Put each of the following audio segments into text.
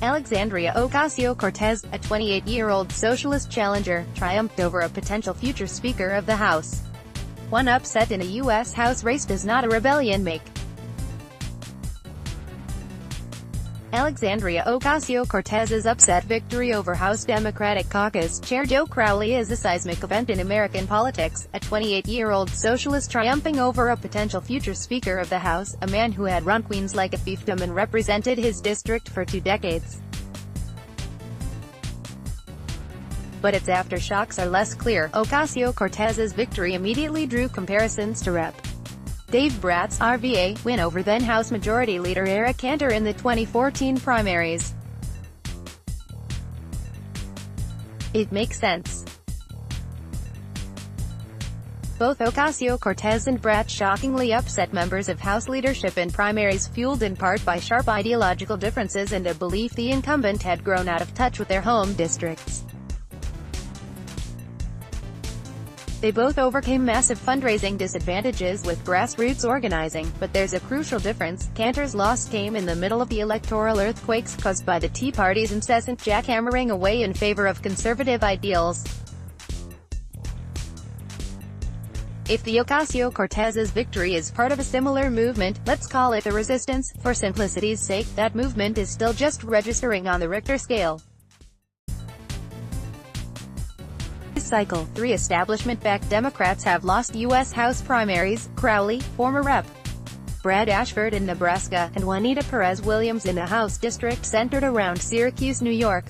Alexandria Ocasio-Cortez, a 28-year-old socialist challenger, triumphed over a potential future Speaker of the House. One upset in a U.S. House race does not a rebellion make. Alexandria Ocasio-Cortez's upset victory over House Democratic Caucus Chair Joe Crowley is a seismic event in American politics, a 28-year-old socialist triumphing over a potential future Speaker of the House, a man who had run Queens like a fiefdom and represented his district for two decades. But its aftershocks are less clear. Ocasio-Cortez's victory immediately drew comparisons to Rep. Dave Brat's RVA win over then House Majority Leader Eric Cantor in the 2014 primaries. It makes sense. Both Ocasio-Cortez and Brat shockingly upset members of House leadership in primaries fueled in part by sharp ideological differences and a belief the incumbent had grown out of touch with their home districts. They both overcame massive fundraising disadvantages with grassroots organizing, but there's a crucial difference. Cantor's loss came in the middle of the electoral earthquakes caused by the Tea Party's incessant jackhammering away in favor of conservative ideals. If the Ocasio-Cortez's victory is part of a similar movement, let's call it the resistance, for simplicity's sake, that movement is still just registering on the Richter scale. Cycle, three establishment-backed Democrats have lost U.S. House primaries, Crowley, former Rep. Brad Ashford in Nebraska, and Juanita Perez Williams in a House district centered around Syracuse, New York.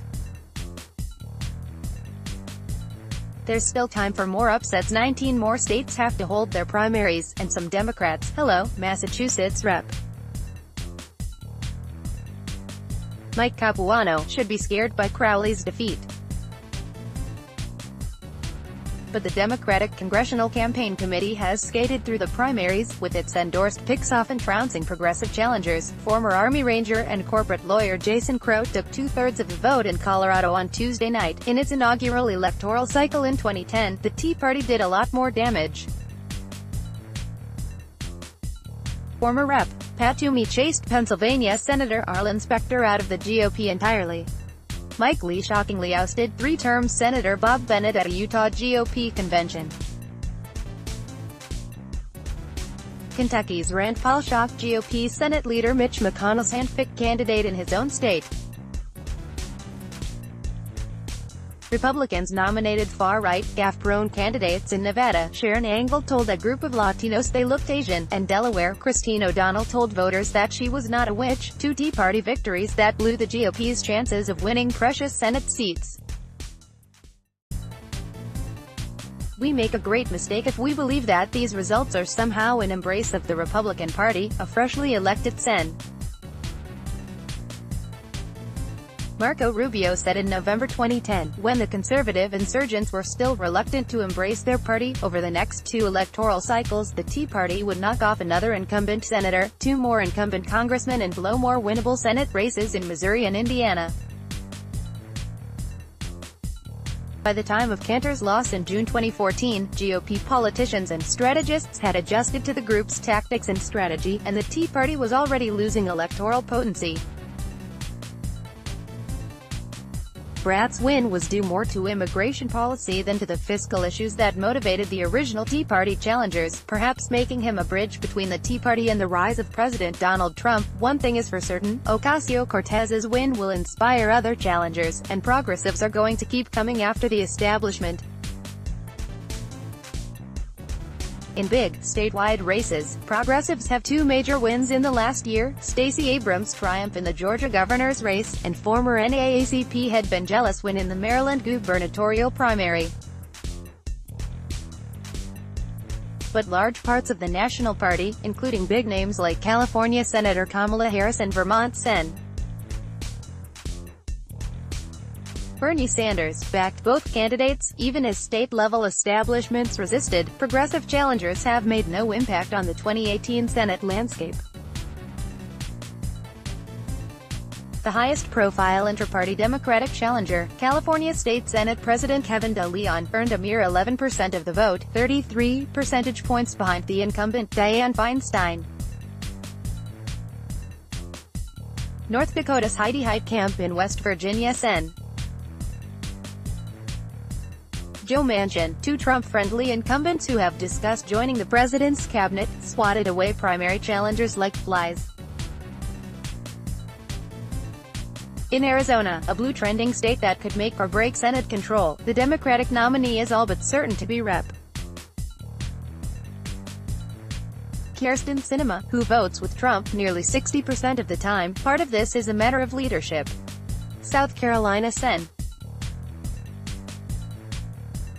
There's still time for more upsets 19 more states have to hold their primaries, and some Democrats, hello, Massachusetts Rep. Mike Capuano, should be scared by Crowley's defeat. But the Democratic Congressional Campaign Committee has skated through the primaries, with its endorsed picks often trouncing progressive challengers. Former Army Ranger and corporate lawyer Jason Crow took two-thirds of the vote in Colorado on Tuesday night. In its inaugural electoral cycle in 2010, the Tea Party did a lot more damage. Former Rep. Pat Toomey chased Pennsylvania Senator Arlen Specter out of the GOP entirely. Mike Lee shockingly ousted three-term Senator Bob Bennett at a Utah GOP convention. Kentucky's Rand Paul shocked GOP Senate leader Mitch McConnell's handpicked candidate in his own state. Republicans nominated far-right, gaffe-prone candidates in Nevada. Sharron Angle told a group of Latinos they looked Asian, and Delaware, Christine O'Donnell told voters that she was not a witch. Two Tea Party victories that blew the GOP's chances of winning precious Senate seats. We make a great mistake if we believe that these results are somehow an embrace of the Republican Party, a freshly elected Sen. Marco Rubio said in November 2010, when the conservative insurgents were still reluctant to embrace their party, over the next two electoral cycles, the Tea Party would knock off another incumbent senator, two more incumbent congressmen and blow more winnable Senate races in Missouri and Indiana. By the time of Cantor's loss in June 2014, GOP politicians and strategists had adjusted to the group's tactics and strategy, and the Tea Party was already losing electoral potency. Brat's win was due more to immigration policy than to the fiscal issues that motivated the original Tea Party challengers, perhaps making him a bridge between the Tea Party and the rise of President Donald Trump. One thing is for certain, Ocasio-Cortez's win will inspire other challengers, and progressives are going to keep coming after the establishment. In big, statewide races, progressives have two major wins in the last year, Stacey Abrams' triumph in the Georgia governor's race, and former NAACP head Ben Jealous win in the Maryland gubernatorial primary. But large parts of the National Party, including big names like California Senator Kamala Harris and Vermont Sen. Bernie Sanders backed both candidates, even as state-level establishments resisted. Progressive challengers have made no impact on the 2018 Senate landscape. The highest-profile inter-party Democratic challenger, California State Senate President Kevin De Leon, earned a mere 11% of the vote, 33 percentage points behind the incumbent, Dianne Feinstein. North Dakota's Heidi Heitkamp in West Virginia Sen. Joe Manchin, two Trump-friendly incumbents who have discussed joining the president's cabinet, swatted away primary challengers like flies. In Arizona, a blue trending state that could make or break Senate control, the Democratic nominee is all but certain to be Rep. Kyrsten Sinema, who votes with Trump nearly 60% of the time. Part of this is a matter of leadership. South Carolina Sen.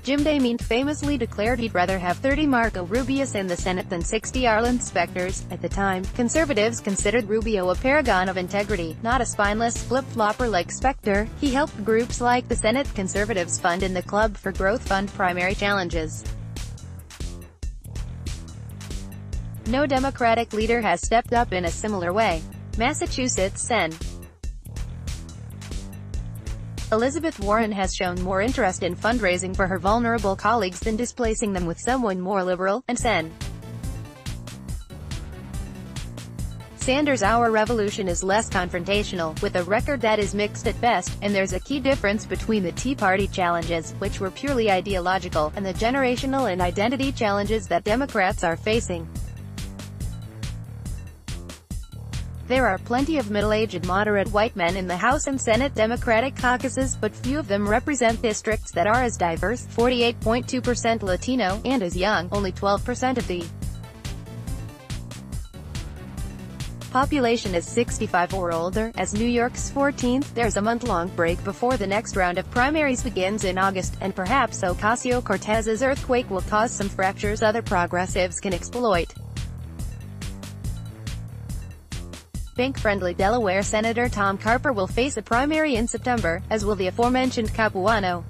Jim DeMint famously declared he'd rather have 30 Marco Rubios in the Senate than 60 Arlen Specters. At the time, conservatives considered Rubio a paragon of integrity, not a spineless flip-flopper like Specter. He helped groups like the Senate Conservatives Fund and the Club for Growth fund primary challenges. No Democratic leader has stepped up in a similar way. Massachusetts Sen. Elizabeth Warren has shown more interest in fundraising for her vulnerable colleagues than displacing them with someone more liberal, and Sen. Sanders' Our Revolution is less confrontational, with a record that is mixed at best, and there's a key difference between the Tea Party challenges, which were purely ideological, and the generational and identity challenges that Democrats are facing. There are plenty of middle-aged moderate white men in the House and Senate Democratic caucuses, but few of them represent districts that are as diverse, 48.2% Latino, and as young, only 12% of the population is 65 or older. As New York's 14th, there's a month-long break before the next round of primaries begins in August, and perhaps Ocasio-Cortez's earthquake will cause some fractures other progressives can exploit. Bank-friendly Delaware Senator Tom Carper will face a primary in September, as will the aforementioned Capuano.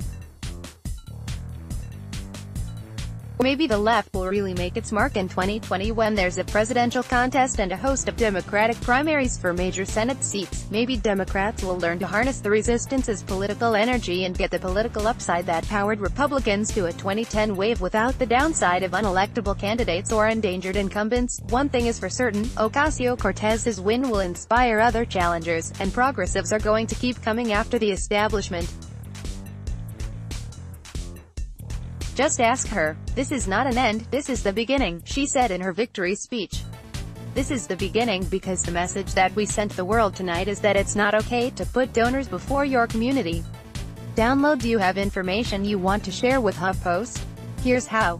Maybe the left will really make its mark in 2020 when there's a presidential contest and a host of Democratic primaries for major Senate seats. Maybe Democrats will learn to harness the resistance as political energy and get the political upside that powered Republicans to a 2010 wave without the downside of unelectable candidates or endangered incumbents. One thing is for certain, Ocasio-Cortez's win will inspire other challengers, and progressives are going to keep coming after the establishment. Just ask her. This is not an end, this is the beginning, she said in her victory speech. This is the beginning because the message that we sent the world tonight is that it's not okay to put donors before your community. Download Do you have information you want to share with HuffPost? Here's how.